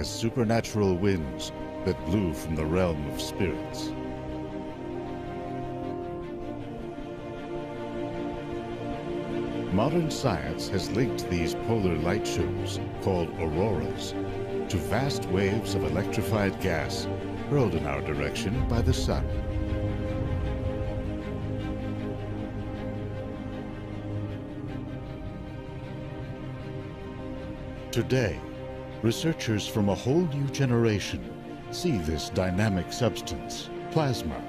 as supernatural winds that blew from the realm of spirits. Modern science has linked these polar light shows, called auroras, to vast waves of electrified gas hurled in our direction by the sun. Today, researchers from a whole new generation see this dynamic substance, plasma,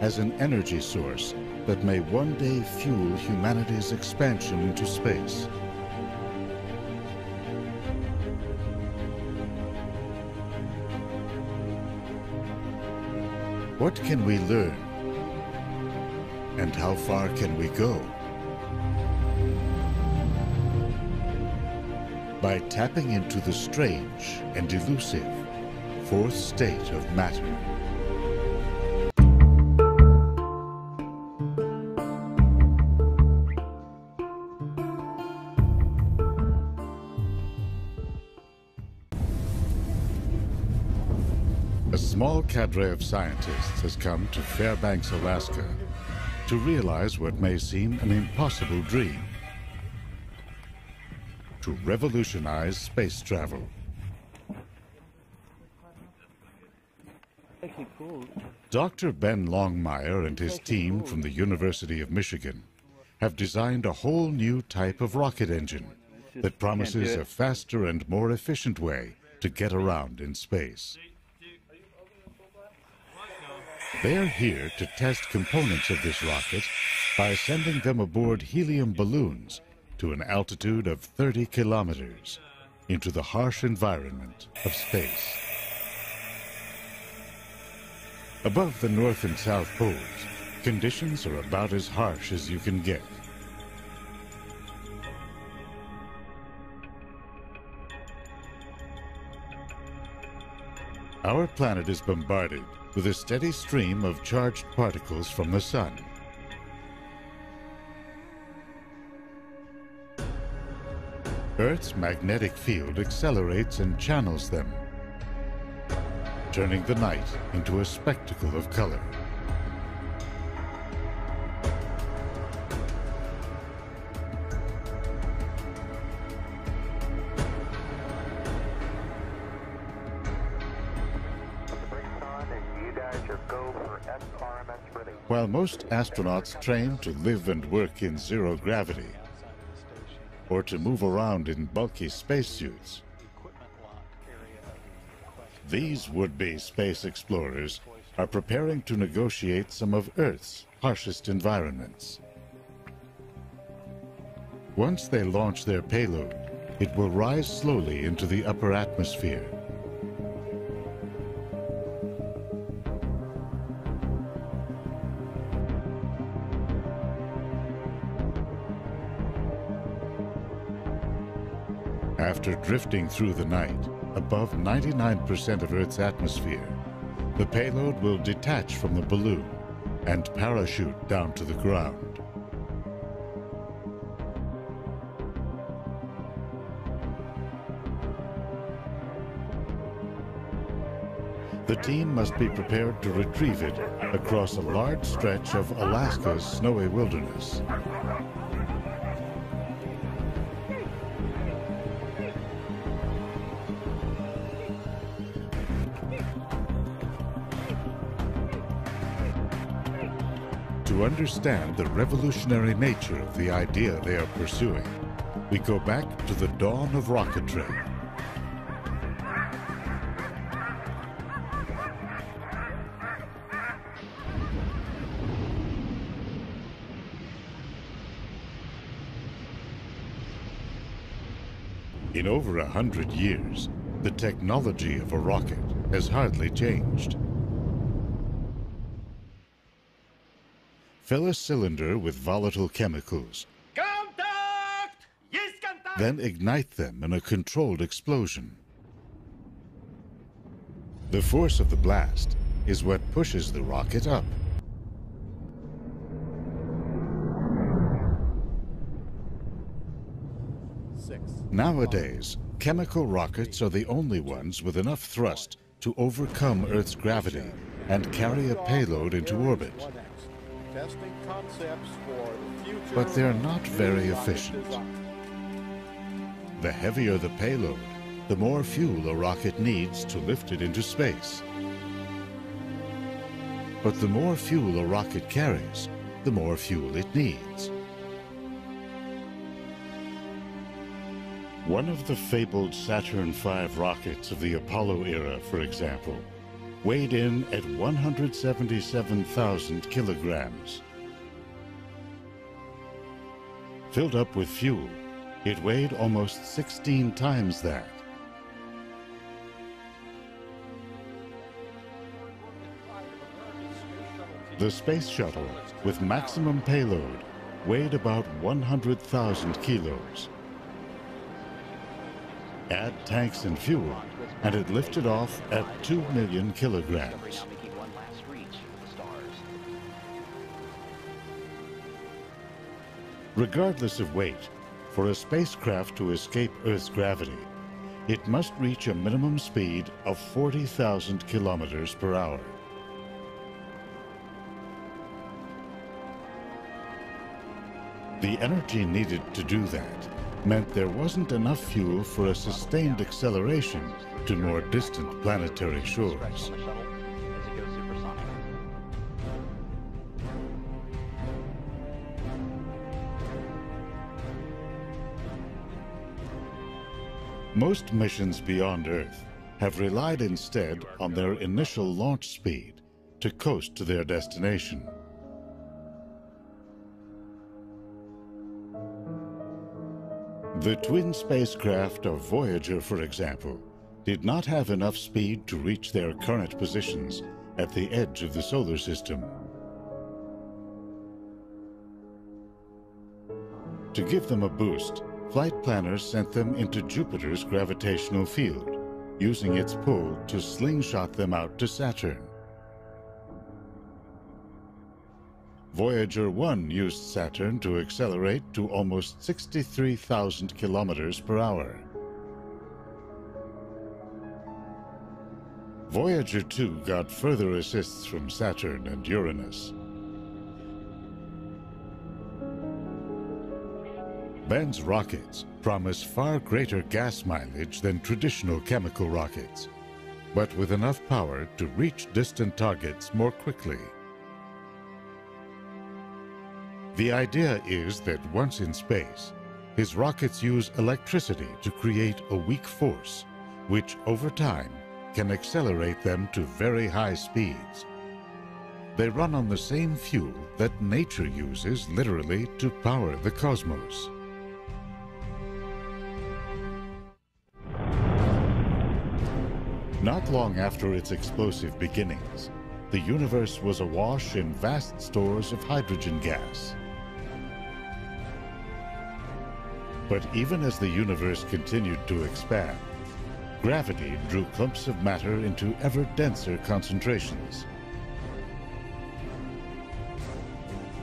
as an energy source that may one day fuel humanity's expansion into space. What can we learn? And how far can we go? By tapping into the strange and elusive fourth state of matter. A small cadre of scientists has come to Fairbanks, Alaska to realize what may seem an impossible dream. To revolutionize space travel. Dr. Ben Longmier and his team from the University of Michigan have designed a whole new type of rocket engine that promises a faster and more efficient way to get around in space. They are here to test components of this rocket by sending them aboard helium balloons to an altitude of 30 kilometers into the harsh environment of space. Above the North and South Poles, conditions are about as harsh as you can get. Our planet is bombarded with a steady stream of charged particles from the sun. Earth's magnetic field accelerates and channels them, turning the night into a spectacle of color. While most astronauts train to live and work in zero gravity, or to move around in bulky spacesuits, these would-be space explorers are preparing to negotiate some of Earth's harshest environments. Once they launch their payload, it will rise slowly into the upper atmosphere After drifting through the night, above 99% of Earth's atmosphere, the payload will detach from the balloon and parachute down to the ground. The team must be prepared to retrieve it across a large stretch of Alaska's snowy wilderness. Understand the revolutionary nature of the idea they are pursuing, we go back to the dawn of rocketry. In over a hundred years, the technology of a rocket has hardly changed. Fill a cylinder with volatile chemicals. Contact! Yes, contact! Then ignite them in a controlled explosion. The force of the blast is what pushes the rocket up. Six. Nowadays, chemical rockets are the only ones with enough thrust to overcome Earth's gravity and carry a payload into orbit. But they're not very efficient. The heavier the payload, the more fuel a rocket needs to lift it into space. But the more fuel a rocket carries, the more fuel it needs. One of the fabled Saturn V rockets of the Apollo era, for example, weighed in at 177,000 kilograms. Filled up with fuel, it weighed almost 16 times that. The space shuttle, with maximum payload, weighed about 100,000 kilos. Add tanks and fuel, and it lifted off at 2 million kilograms. Regardless of weight, for a spacecraft to escape Earth's gravity, it must reach a minimum speed of 40,000 kilometers per hour. The energy needed to do that meant there wasn't enough fuel for a sustained acceleration to more distant planetary shores. Most missions beyond Earth have relied instead on their initial launch speed to coast to their destination. The twin spacecraft of Voyager, for example, did not have enough speed to reach their current positions at the edge of the solar system. To give them a boost, flight planners sent them into Jupiter's gravitational field, using its pull to slingshot them out to Saturn. Voyager 1 used Saturn to accelerate to almost 63,000 kilometers per hour. Voyager 2 got further assists from Saturn and Uranus. Ben's rockets promise far greater gas mileage than traditional chemical rockets, but with enough power to reach distant targets more quickly. The idea is that once in space, his rockets use electricity to create a weak force, which over time can accelerate them to very high speeds. They run on the same fuel that nature uses literally to power the cosmos. Not long after its explosive beginnings, the universe was awash in vast stores of hydrogen gas. But even as the universe continued to expand, gravity drew clumps of matter into ever denser concentrations.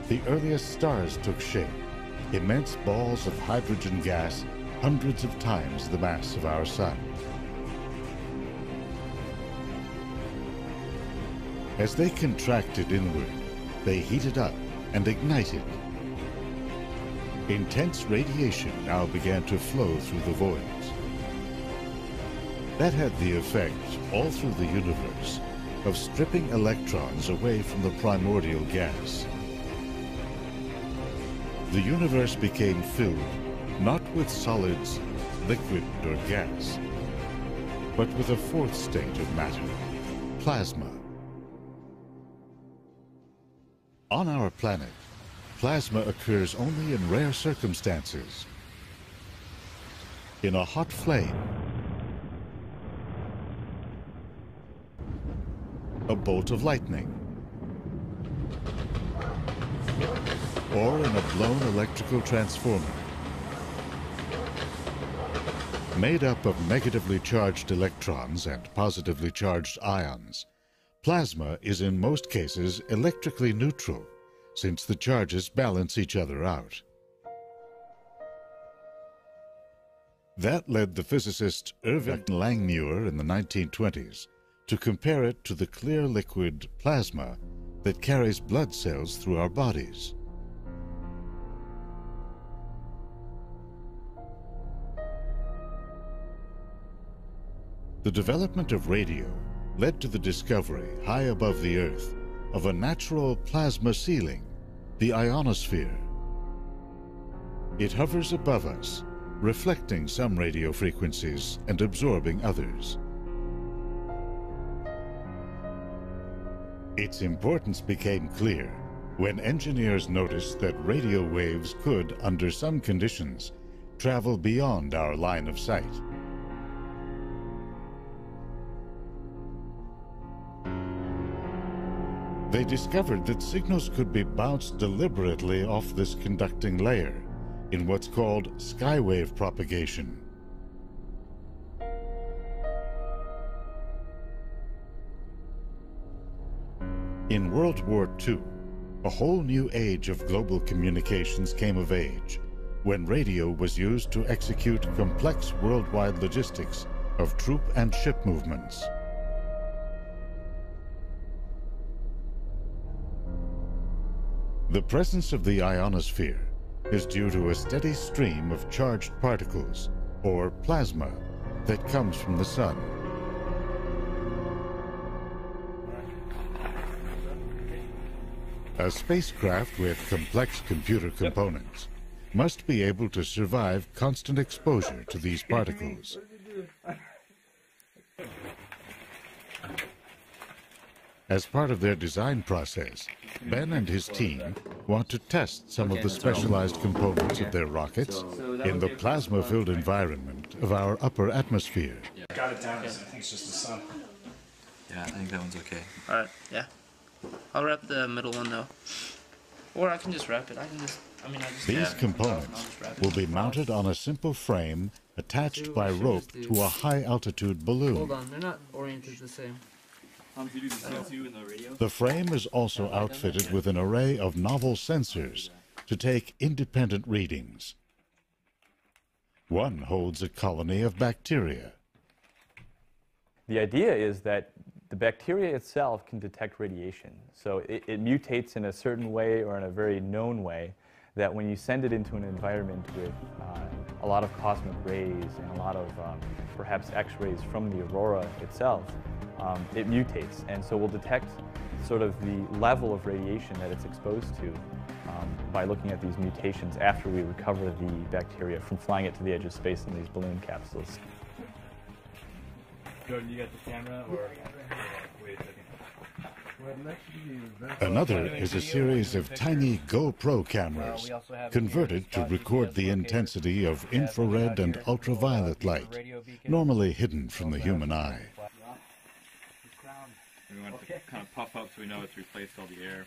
The earliest stars took shape, immense balls of hydrogen gas hundreds of times the mass of our sun. As they contracted inward, they heated up and ignited Intense radiation now began to flow through the voids. That had the effect, all through the universe, of stripping electrons away from the primordial gas. The universe became filled not with solids, liquid, or gas, but with a fourth state of matter, plasma. On our planet, Plasma occurs only in rare circumstances. In a hot flame, a bolt of lightning, or in a blown electrical transformer. Made up of negatively charged electrons and positively charged ions, plasma is in most cases electrically neutral since the charges balance each other out. That led the physicist Irving Langmuir in the 1920s to compare it to the clear liquid plasma that carries blood cells through our bodies. The development of radio led to the discovery, high above the Earth, of a natural plasma ceiling, the ionosphere. It hovers above us, reflecting some radio frequencies and absorbing others. Its importance became clear when engineers noticed that radio waves could, under some conditions, travel beyond our line of sight. They discovered that signals could be bounced deliberately off this conducting layer in what's called skywave propagation. In World War II, a whole new age of global communications came of age when radio was used to execute complex worldwide logistics of troop and ship movements. The presence of the ionosphere is due to a steady stream of charged particles, or plasma, that comes from the sun. A spacecraft with complex computer components must be able to survive constant exposure to these particles. As part of their design process, Ben and his team want to test some of the specialized components of their rockets in the plasma-filled environment of our upper atmosphere. Got it down. I think it's just the sun. Yeah, I think that one's okay. Alright, yeah. I'll wrap the middle one though. Or I can just wrap it. I can just, I mean, I just. These yeah, I'll components just wrap it. will be mounted on a simple frame attached by rope to a high-altitude balloon. Hold balloon. on, they're not oriented the same. Um, do you do the CO2 in the radio? The frame is also outfitted with an array of novel sensors to take independent readings. One holds a colony of bacteria. The idea is that the bacteria itself can detect radiation. So it, it mutates in a certain way or in a very known way that when you send it into an environment with uh, a lot of cosmic rays and a lot of um, perhaps X-rays from the aurora itself, um, it mutates. And so we'll detect sort of the level of radiation that it's exposed to um, by looking at these mutations after we recover the bacteria from flying it to the edge of space in these balloon capsules. Jordan, you got the camera or wait a second? Another is a series of tiny GoPro cameras converted to record the intensity of infrared and ultraviolet light, normally hidden from the human eye. We want it to kind of puff up so we know it's replaced all the air.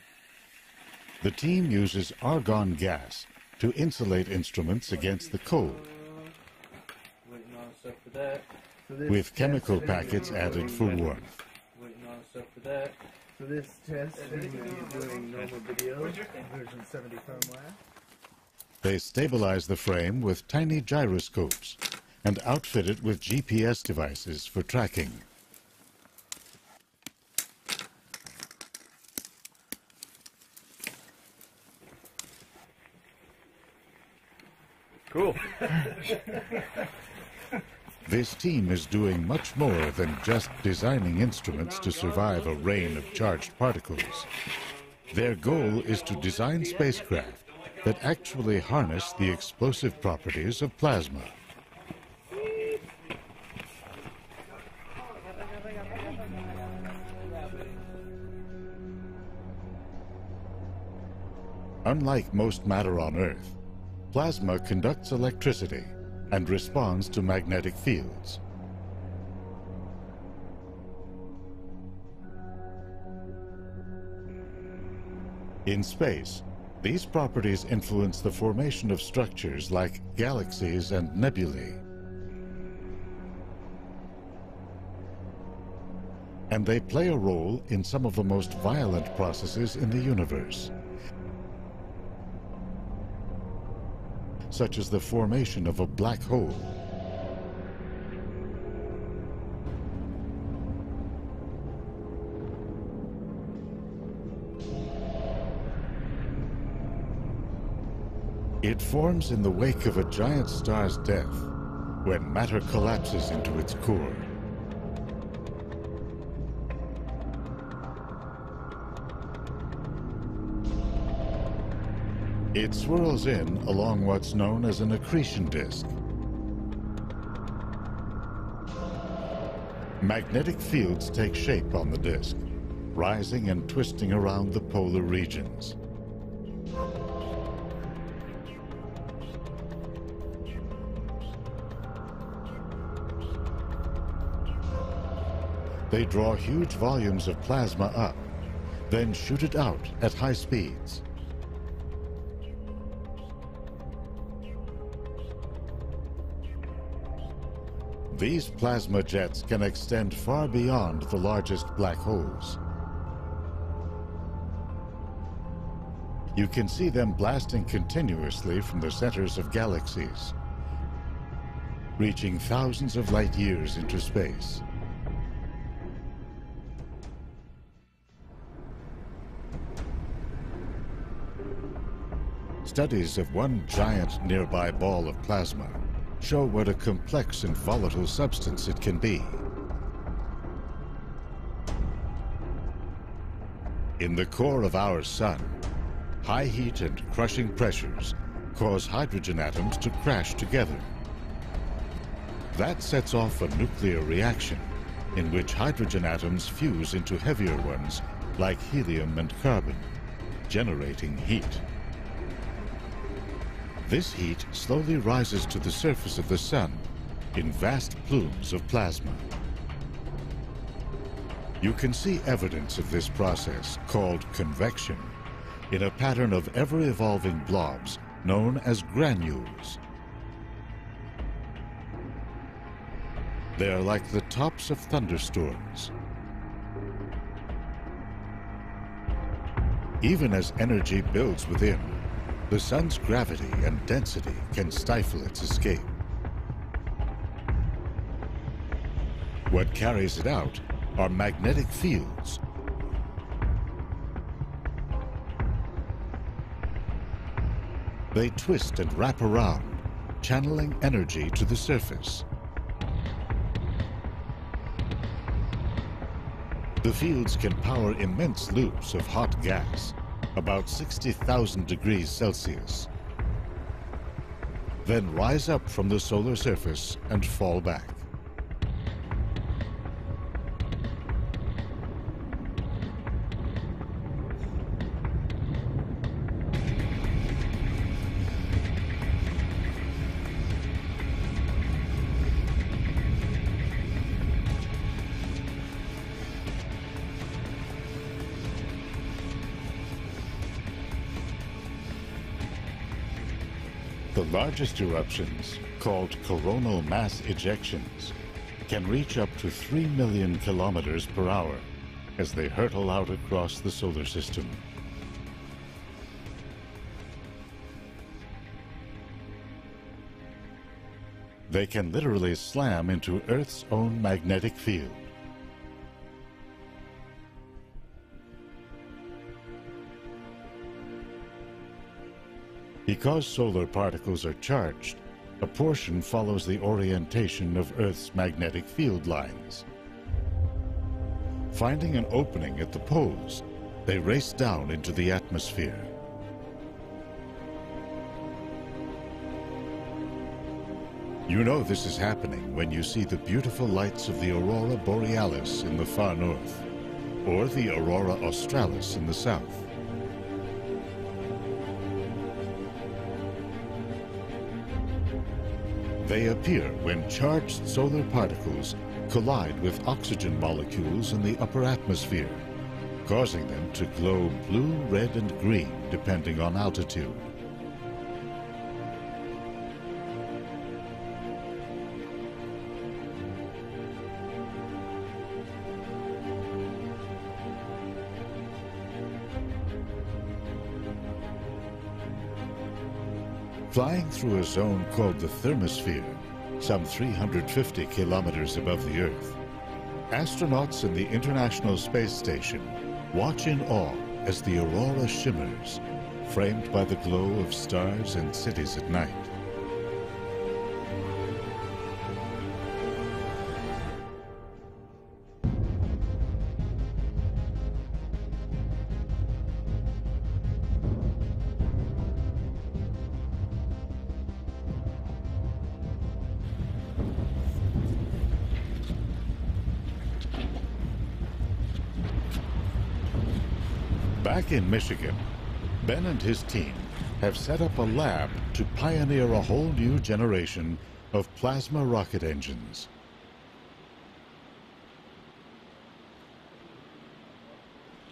The team uses argon gas to insulate instruments against the cold, Waiting on stuff for that. with chemical packets added for warmth. Waiting on stuff for that. For this test, we're doing normal video, version 70 firmware. They stabilize the frame with tiny gyroscopes and outfit it with GPS devices for tracking. Cool. This team is doing much more than just designing instruments to survive a rain of charged particles. Their goal is to design spacecraft that actually harness the explosive properties of plasma. Unlike most matter on Earth, plasma conducts electricity and responds to magnetic fields. In space, these properties influence the formation of structures like galaxies and nebulae. And they play a role in some of the most violent processes in the universe. such as the formation of a black hole. It forms in the wake of a giant star's death, when matter collapses into its core. It swirls in along what's known as an accretion disk. Magnetic fields take shape on the disk, rising and twisting around the polar regions. They draw huge volumes of plasma up, then shoot it out at high speeds. These plasma jets can extend far beyond the largest black holes. You can see them blasting continuously from the centers of galaxies, reaching thousands of light years into space. Studies of one giant nearby ball of plasma show what a complex and volatile substance it can be. In the core of our sun, high heat and crushing pressures cause hydrogen atoms to crash together. That sets off a nuclear reaction in which hydrogen atoms fuse into heavier ones like helium and carbon, generating heat. This heat slowly rises to the surface of the sun in vast plumes of plasma. You can see evidence of this process, called convection, in a pattern of ever-evolving blobs known as granules. They are like the tops of thunderstorms. Even as energy builds within, the sun's gravity and density can stifle its escape. What carries it out are magnetic fields. They twist and wrap around, channeling energy to the surface. The fields can power immense loops of hot gas, about 60,000 degrees Celsius. Then rise up from the solar surface and fall back. The largest eruptions, called coronal mass ejections, can reach up to 3 million kilometers per hour as they hurtle out across the solar system. They can literally slam into Earth's own magnetic field. Because solar particles are charged, a portion follows the orientation of Earth's magnetic field lines. Finding an opening at the poles, they race down into the atmosphere. You know this is happening when you see the beautiful lights of the aurora borealis in the far north, or the aurora australis in the south. They appear when charged solar particles collide with oxygen molecules in the upper atmosphere, causing them to glow blue, red, and green depending on altitude. Flying through a zone called the thermosphere, some 350 kilometers above the Earth, astronauts in the International Space Station watch in awe as the aurora shimmers, framed by the glow of stars and cities at night. Back in Michigan, Ben and his team have set up a lab to pioneer a whole new generation of plasma rocket engines.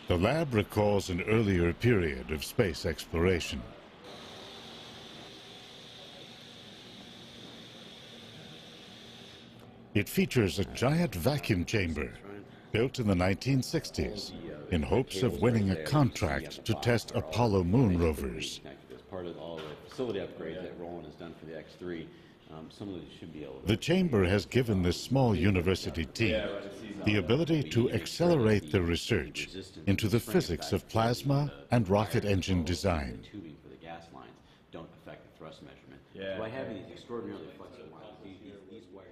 The lab recalls an earlier period of space exploration. It features a giant vacuum chamber built in the 1960s in hopes of winning a contract to test Apollo moon rovers. The facility upgrades that Roland has done for the X3, some of these should be able to. The chamber has given this small university team the ability to accelerate their research into the physics of plasma and rocket engine design. Don't extraordinarily flexible wires, these, these, these wires.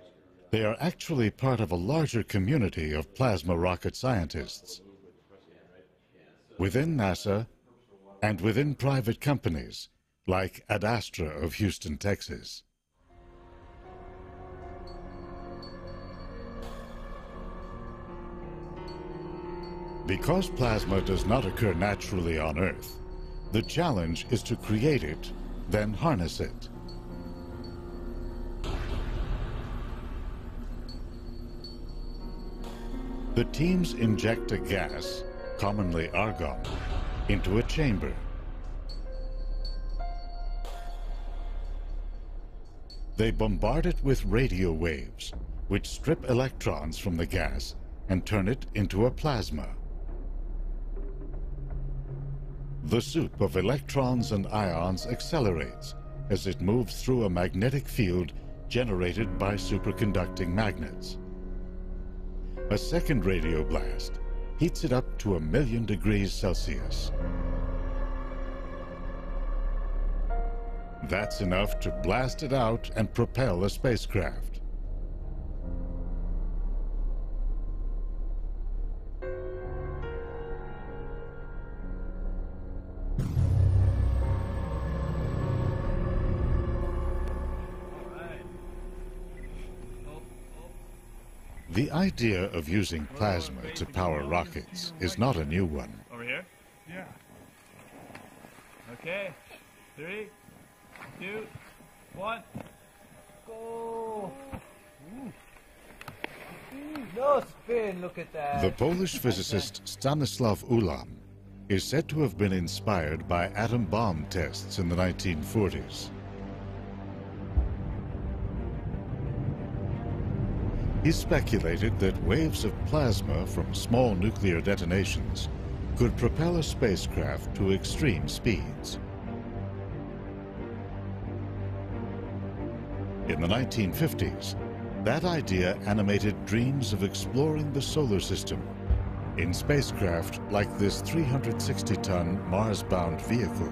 They are actually part of a larger community of plasma rocket scientists. Within NASA and within private companies like Ad Astra of Houston, Texas. Because plasma does not occur naturally on Earth, the challenge is to create it, then harness it. The teams inject a gas, commonly argon, into a chamber. They bombard it with radio waves, which strip electrons from the gas and turn it into a plasma. The soup of electrons and ions accelerates as it moves through a magnetic field generated by superconducting magnets. A second radio blast heats it up to a million degrees Celsius. That's enough to blast it out and propel a spacecraft. The idea of using plasma to power rockets is not a new one. Over here? Yeah. Okay. Three, two, one. Go. Ooh. Ooh, No spin, look at that. The Polish physicist Stanislaw Ulam is said to have been inspired by atom bomb tests in the 1940s. He speculated that waves of plasma from small nuclear detonations could propel a spacecraft to extreme speeds. In the 1950s, that idea animated dreams of exploring the solar system in spacecraft like this 360-ton Mars-bound vehicle.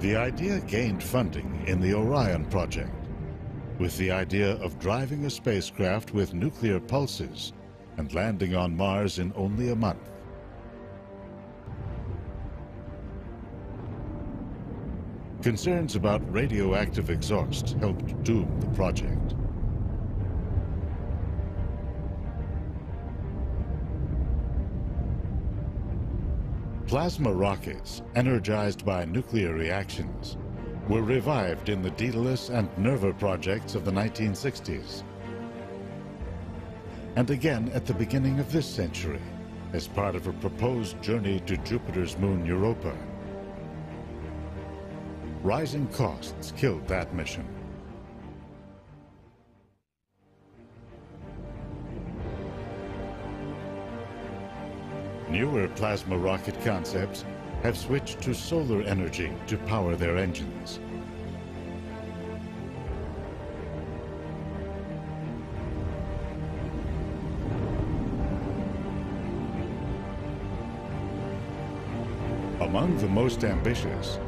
The idea gained funding in the Orion project, with the idea of driving a spacecraft with nuclear pulses and landing on Mars in only a month. Concerns about radioactive exhaust helped doom the project. Plasma rockets, energized by nuclear reactions, were revived in the Daedalus and Nerva projects of the 1960s. And again at the beginning of this century, as part of a proposed journey to Jupiter's moon Europa. Rising costs killed that mission. Newer plasma rocket concepts have switched to solar energy to power their engines. Among the most ambitious,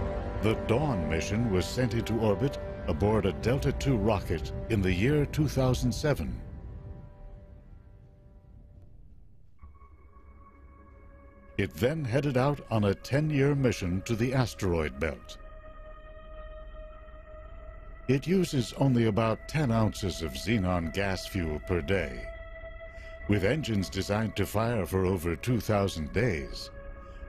the Dawn mission was sent into orbit aboard a Delta II rocket in the year 2007. It then headed out on a 10-year mission to the asteroid belt. It uses only about 10 ounces of xenon gas fuel per day. With engines designed to fire for over 2,000 days,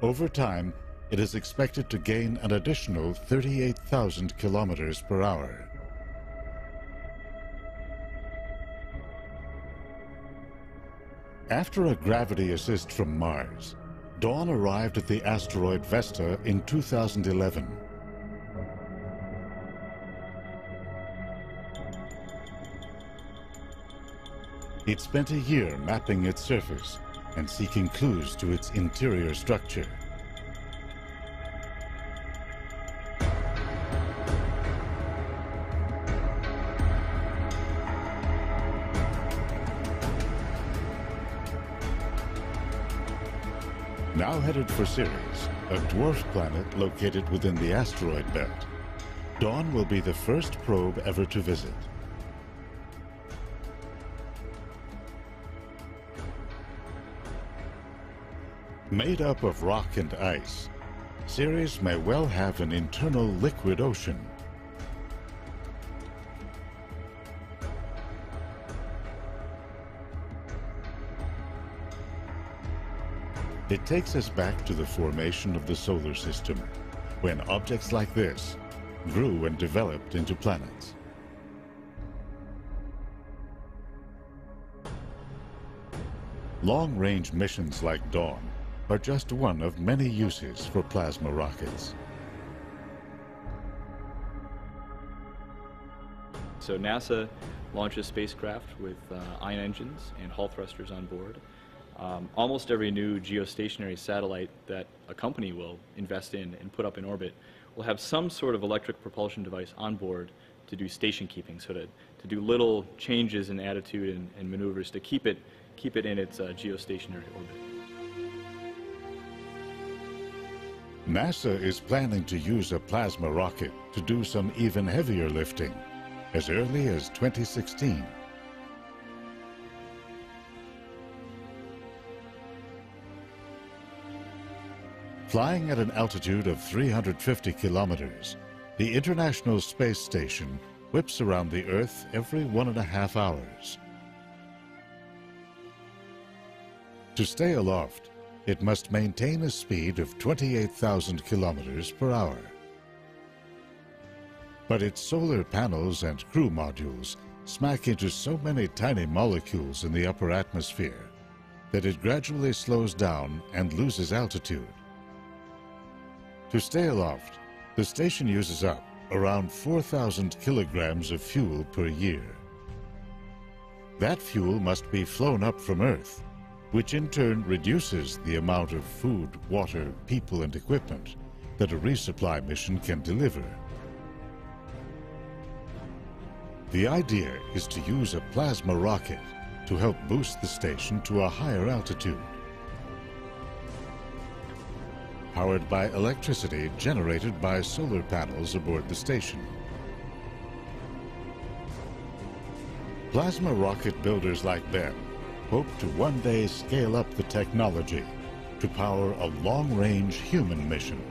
over time, it is expected to gain an additional 38,000 kilometers per hour. After a gravity assist from Mars, Dawn arrived at the asteroid Vesta in 2011. It spent a year mapping its surface and seeking clues to its interior structure. Headed for Ceres, a dwarf planet located within the asteroid belt, Dawn will be the first probe ever to visit. Made up of rock and ice, Ceres may well have an internal liquid ocean. It takes us back to the formation of the solar system, when objects like this grew and developed into planets. Long-range missions like Dawn are just one of many uses for plasma rockets. So NASA launches spacecraft with uh, ion engines and Hall thrusters on board. Um, almost every new geostationary satellite that a company will invest in and put up in orbit will have some sort of electric propulsion device on board to do station keeping, so to, to do little changes in attitude and, and maneuvers to keep it, keep it in its uh, geostationary orbit. NASA is planning to use a plasma rocket to do some even heavier lifting as early as 2016. Flying at an altitude of 350 kilometers, the International Space Station whips around the Earth every one and a half hours. To stay aloft, it must maintain a speed of 28,000 kilometers per hour. But its solar panels and crew modules smack into so many tiny molecules in the upper atmosphere that it gradually slows down and loses altitude. To stay aloft, the station uses up around 4,000 kilograms of fuel per year. That fuel must be flown up from Earth which in turn reduces the amount of food, water, people, and equipment that a resupply mission can deliver. The idea is to use a plasma rocket to help boost the station to a higher altitude. Powered by electricity generated by solar panels aboard the station. Plasma rocket builders like Ben hope to one day scale up the technology to power a long-range human mission.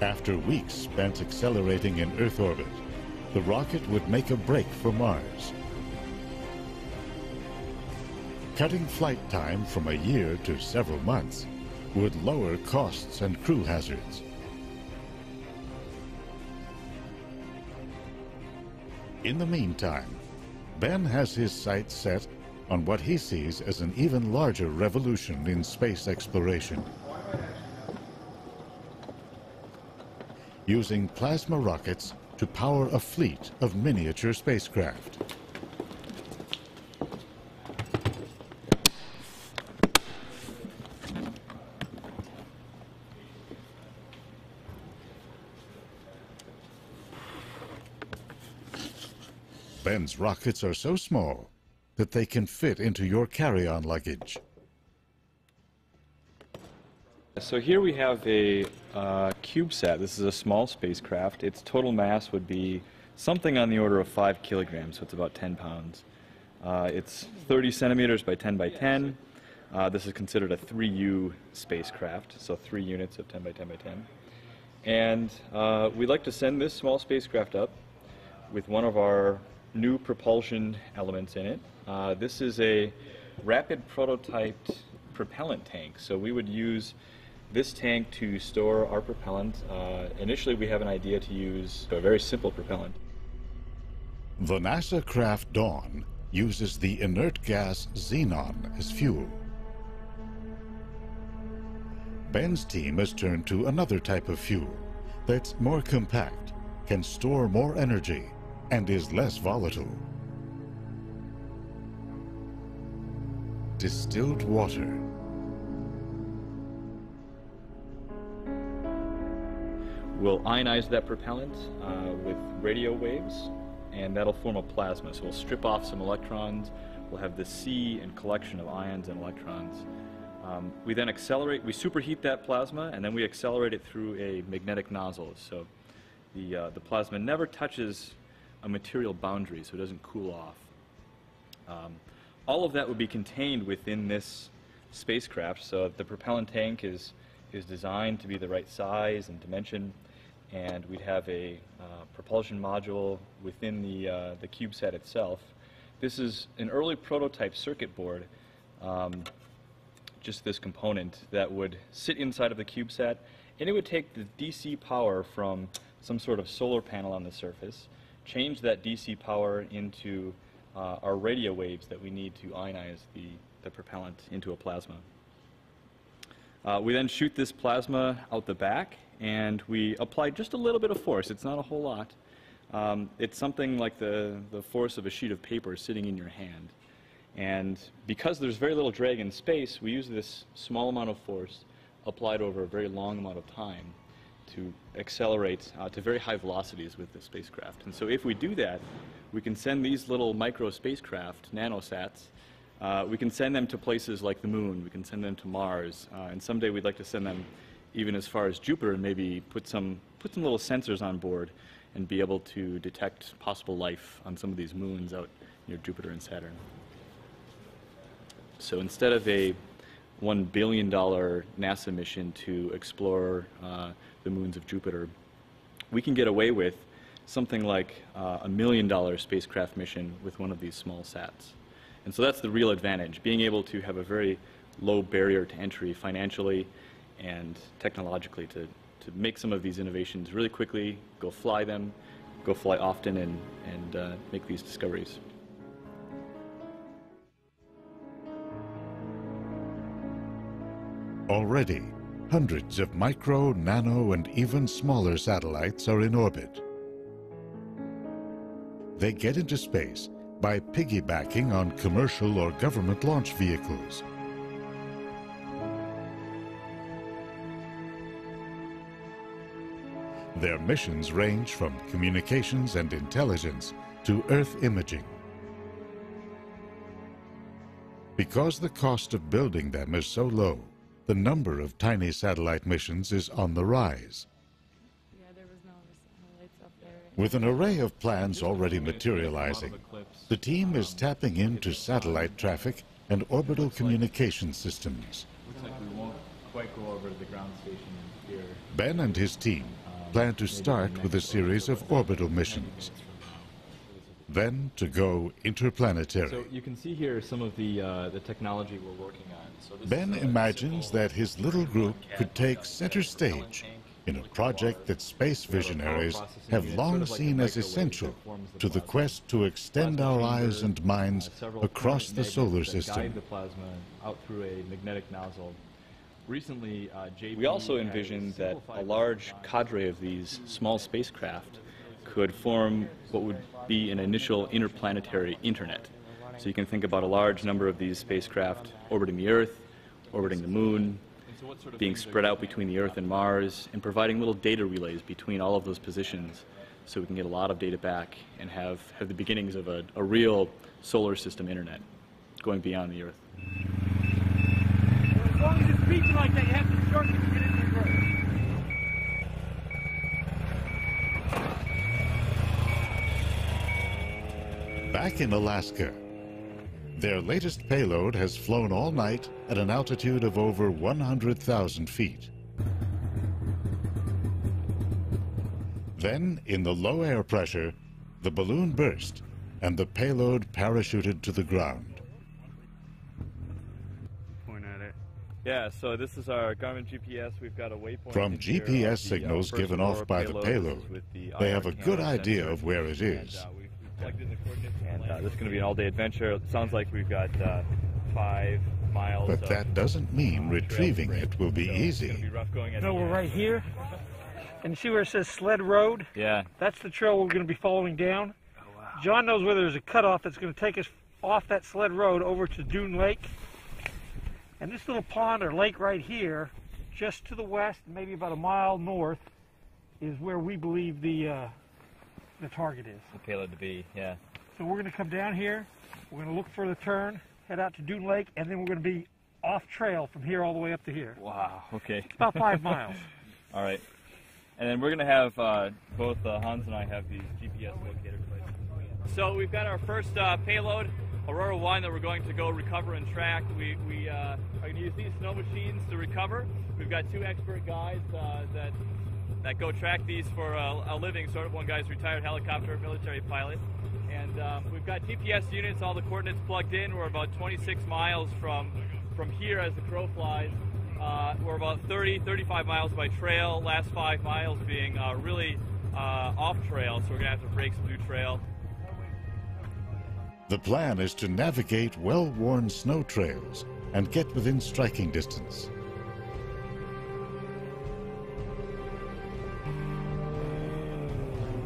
After weeks spent accelerating in Earth orbit, the rocket would make a break for Mars. Cutting flight time from a year to several months would lower costs and crew hazards. In the meantime, Ben has his sights set on what he sees as an even larger revolution in space exploration. Using plasma rockets to power a fleet of miniature spacecraft. Rockets are so small that they can fit into your carry-on luggage. So here we have a uh, CubeSat. This is a small spacecraft. Its total mass would be something on the order of 5 kilograms, so it's about 10 pounds. Uh, it's 30 centimeters by 10 by 10. Uh, this is considered a 3U spacecraft, so three units of 10 by 10 by 10. And uh, we'd like to send this small spacecraft up with one of our new propulsion elements in it. Uh, this is a rapid prototyped propellant tank. So we would use this tank to store our propellant. Uh, initially, we have an idea to use a very simple propellant. The NASA craft Dawn uses the inert gas xenon as fuel. Ben's team has turned to another type of fuel that's more compact, can store more energy, and is less volatile. Distilled water. We'll ionize that propellant uh, with radio waves, and that'll form a plasma. So we'll strip off some electrons. We'll have the sea and collection of ions and electrons. Um, we then accelerate, we superheat that plasma, and then we accelerate it through a magnetic nozzle. So the, uh, the plasma never touches a material boundary, so it doesn't cool off. Um, all of that would be contained within this spacecraft, so the propellant tank is, is designed to be the right size and dimension, and we'd have a uh, propulsion module within the, uh, the CubeSat itself. This is an early prototype circuit board, um, just this component that would sit inside of the CubeSat, and it would take the DC power from some sort of solar panel on the surface, change that DC power into uh, our radio waves that we need to ionize the, the propellant into a plasma. Uh, we then shoot this plasma out the back and we apply just a little bit of force. It's not a whole lot. Um, it's something like the, the force of a sheet of paper sitting in your hand. And because there's very little drag in space, we use this small amount of force applied over a very long amount of time to accelerate uh, to very high velocities with the spacecraft. And so if we do that, we can send these little micro spacecraft, nanosats, uh, we can send them to places like the moon, we can send them to Mars, uh, and someday we'd like to send them even as far as Jupiter and maybe put some, put some little sensors on board and be able to detect possible life on some of these moons out near Jupiter and Saturn. So instead of a $1 billion NASA mission to explore uh, the moons of Jupiter, we can get away with something like uh, a million dollar spacecraft mission with one of these small sats. And so that's the real advantage, being able to have a very low barrier to entry financially and technologically to, to make some of these innovations really quickly, go fly them, go fly often, and, and uh, make these discoveries. Already, hundreds of micro, nano, and even smaller satellites are in orbit. They get into space by piggybacking on commercial or government launch vehicles. Their missions range from communications and intelligence to Earth imaging. Because the cost of building them is so low, the number of tiny satellite missions is on the rise. With an array of plans already materializing, the team is tapping into satellite traffic and orbital communication systems. Ben and his team plan to start with a series of orbital missions, then to go interplanetary. So you can see here some of the, uh, the technology we're working on. So ben imagines that his little group could take center stage in a project that space visionaries have long seen as essential to the quest to extend our eyes and minds across the solar system. the plasma out through a magnetic nozzle. Recently, uh, we also envisioned that a large cadre of these small spacecraft could form what would be an initial interplanetary internet. So you can think about a large number of these spacecraft orbiting the Earth, orbiting the Moon, being spread out between the Earth and Mars, and providing little data relays between all of those positions so we can get a lot of data back and have, have the beginnings of a, a real solar system internet going beyond the Earth. As long as it's like that, you have to it to get into the road. Back in Alaska, their latest payload has flown all night at an altitude of over 100,000 feet. Then, in the low air pressure, the balloon burst and the payload parachuted to the ground. Point at it. Yeah, so this is our Garmin GPS. We've got a waypoint. From in here of GPS the, uh, signals given off by the payload. payload, This is with the they have a good idea of where it is. And, is. We've plugged in the coordinates and uh, this is going to be an all-day adventure. It sounds like we've got uh, five miles. But of, that doesn't mean uh, retrieving it will be So It's going to easy. be rough going No, we're end. right here. And you see where it says Sled Road? Yeah. That's the trail we're going to be following down. John knows where there's a cutoff that's going to take us off that sled road over to Dune Lake. And this little pond or lake right here, just to the west, maybe about a mile north, is where we believe the uh, the target is. The payload to be, yeah. So we're going to come down here. We're going to look for the turn, head out to Dune Lake, and then we're going to be off trail from here all the way up to here. Wow. Okay. About five miles. All right. And then we're going to have uh, both uh, Hans and I have these GPS locator places. So we've got our first uh, payload, Aurora 1, that we're going to go recover and track. We, we uh, are going to use these snow machines to recover. We've got two expert guides uh, that that go track these for a, a living. Sort of one guy's retired helicopter military pilot. And um, we've got GPS units, all the coordinates plugged in. We're about 26 miles from from here as the crow flies. Uh, we're about 30, 35 miles by trail. Last five miles being uh, really uh, off trail, so we're gonna have to break some new trail. The plan is to navigate well-worn snow trails and get within striking distance.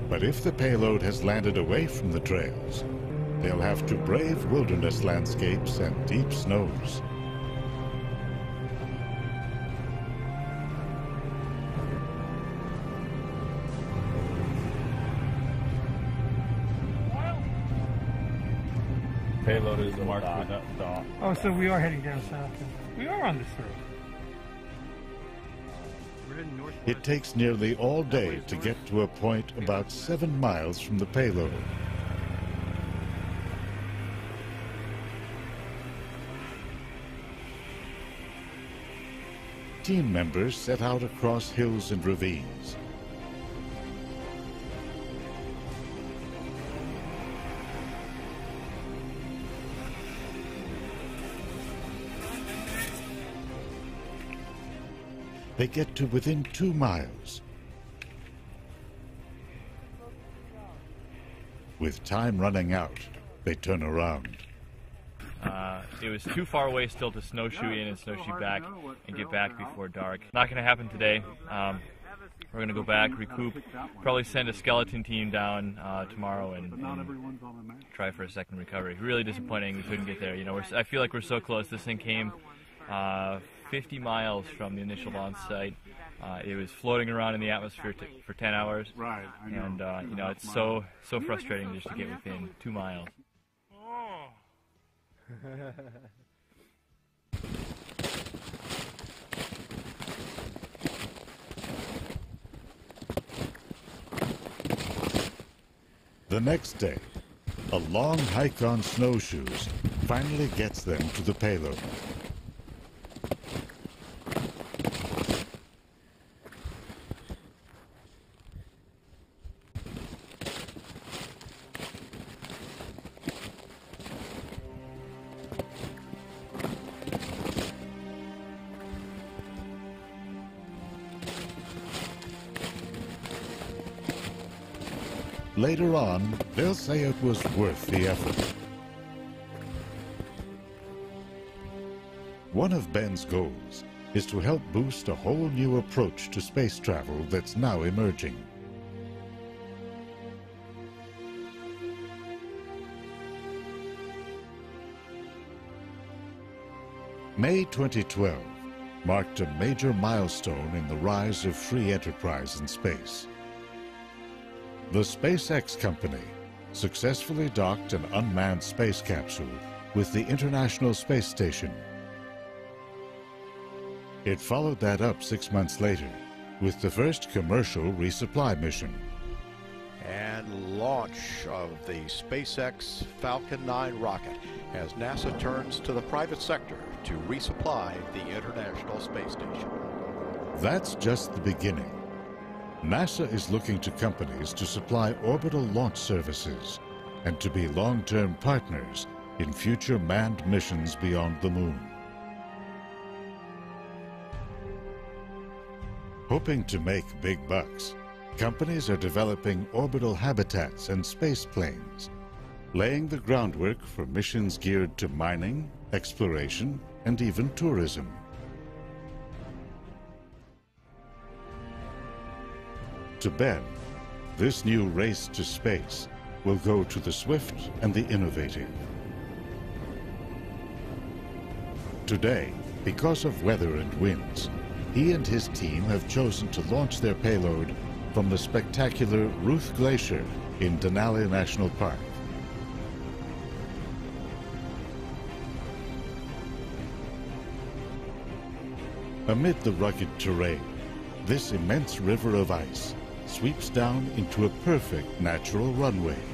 But if the payload has landed away from the trails, they'll have to brave wilderness landscapes and deep snows. Payload is marked with that dot. Oh, so we are heading down south. We are on this road. It takes nearly all day to get to a point about seven miles from the payload. Team members set out across hills and ravines. They get to within two miles. With time running out, they turn around. Uh, it was too far away still to snowshoe in and snowshoe back and get back before dark. Not going to happen today. Um, we're going to go back, recoup, probably send a skeleton team down uh, tomorrow and, and try for a second recovery. Really disappointing we couldn't get there. You know, we're, I feel like we're so close. This thing came uh, 50 miles from the initial launch site. Uh, it was floating around in the atmosphere t- for 10 hours. Right, I know. And uh, you know, it's so so frustrating just to get within two miles. The next day, a long hike on snowshoes finally gets them to the payload. Later on, they'll say it was worth the effort. One of Ben's goals is to help boost a whole new approach to space travel that's now emerging. May 2012 marked a major milestone in the rise of free enterprise in space. The SpaceX company successfully docked an unmanned space capsule with the International Space Station. It followed that up six months later with the first commercial resupply mission. And launch of the SpaceX Falcon 9 rocket as NASA turns to the private sector to resupply the International Space Station. That's just the beginning. NASA is looking to companies to supply orbital launch services and to be long-term partners in future manned missions beyond the moon. Hoping to make big bucks, companies are developing orbital habitats and space planes, laying the groundwork for missions geared to mining, exploration, and even tourism. To Ben, this new race to space will go to the swift and the innovative. Today, because of weather and winds, he and his team have chosen to launch their payload from the spectacular Ruth Glacier in Denali National Park. Amid the rugged terrain, this immense river of ice sweeps down into a perfect natural runway.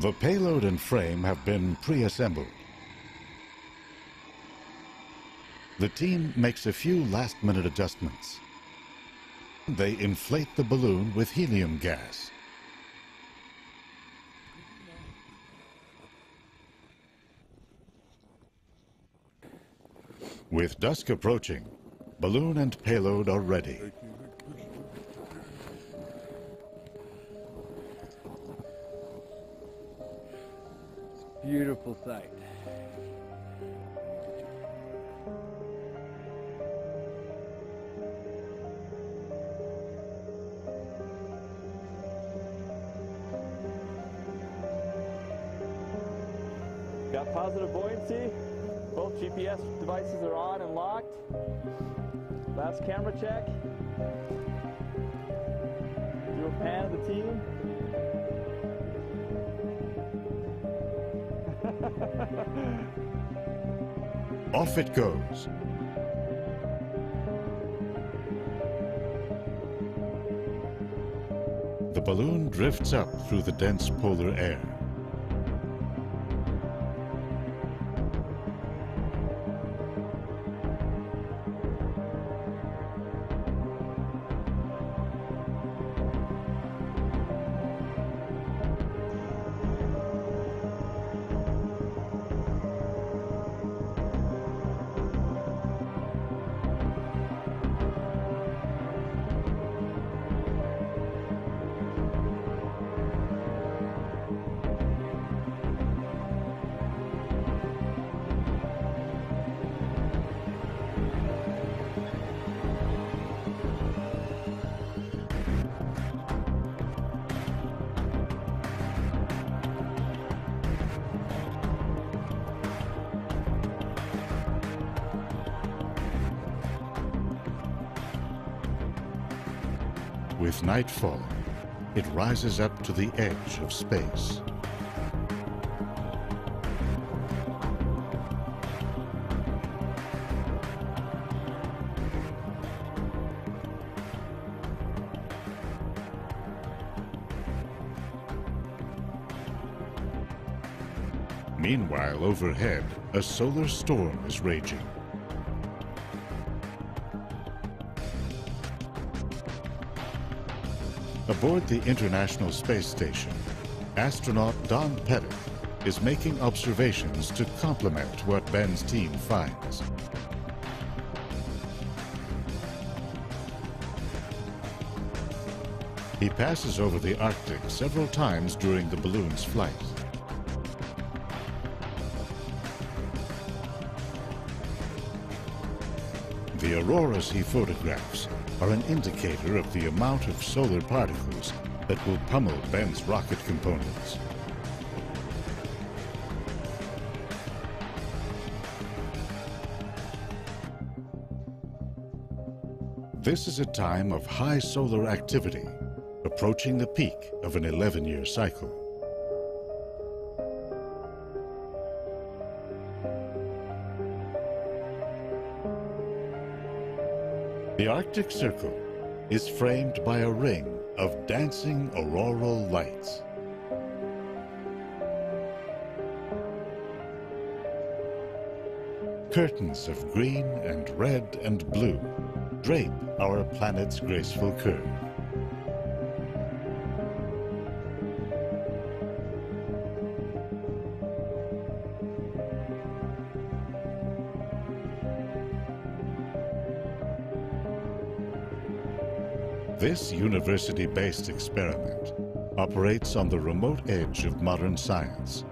The payload and frame have been pre-assembled. The team makes a few last-minute adjustments. They inflate the balloon with helium gas. With dusk approaching, balloon and payload are ready. Beautiful sight. Got positive buoyancy. Both GPS devices are on and locked. Last camera check. Do a pan of the team. Off it goes. The balloon drifts up through the dense polar air. With night falling, it rises up to the edge of space. Meanwhile, overhead, a solar storm is raging. Aboard the International Space Station, astronaut Don Pettit is making observations to complement what Ben's team finds. He passes over the Arctic several times during the balloon's flight. The auroras he photographs are an indicator of the amount of solar particles that will pummel Ben's rocket components. This is a time of high solar activity, approaching the peak of an 11-year cycle. The Arctic Circle is framed by a ring of dancing auroral lights. Curtains of green and red and blue drape our planet's graceful curve. This university-based experiment operates on the remote edge of modern science,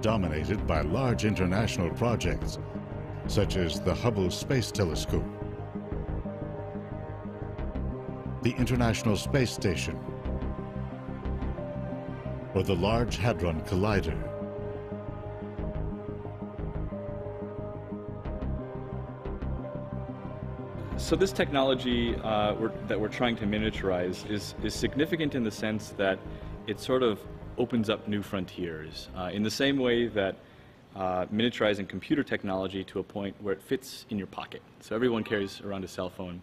dominated by large international projects such as the Hubble Space Telescope, the International Space Station, or the Large Hadron Collider. So this technology uh, we're, that we're trying to miniaturize is, is significant in the sense that it sort of opens up new frontiers. Uh, in the same way that uh, miniaturizing computer technology to a point where it fits in your pocket. So everyone carries around a cell phone.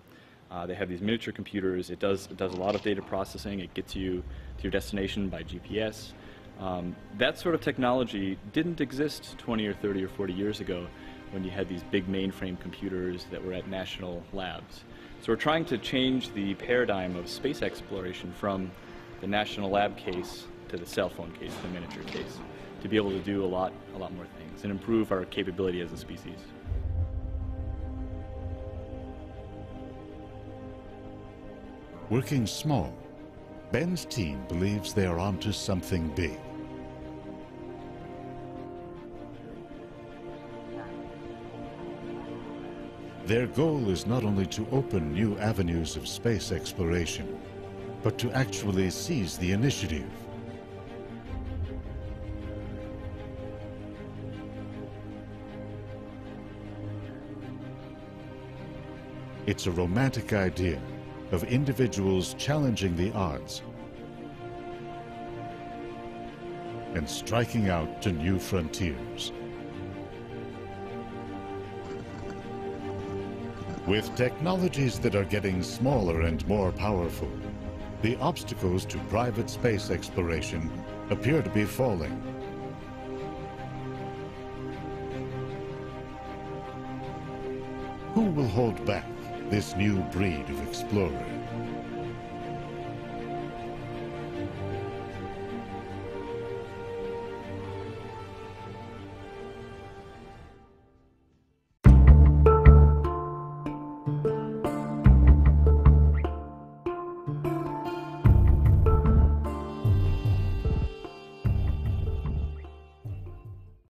Uh, they have these miniature computers. It does, it does a lot of data processing. It gets you to your destination by GPS. Um, that sort of technology didn't exist 20 or 30 or 40 years ago when you had these big mainframe computers that were at national labs. So we're trying to change the paradigm of space exploration from the national lab case to the cell phone case, the miniature case, to be able to do a lot, a lot more things and improve our capability as a species. Working small, Ben's team believes they are onto something big. Their goal is not only to open new avenues of space exploration, but to actually seize the initiative. It's a romantic idea of individuals challenging the odds and striking out to new frontiers. With technologies that are getting smaller and more powerful, the obstacles to private space exploration appear to be falling. Who will hold back this new breed of explorer?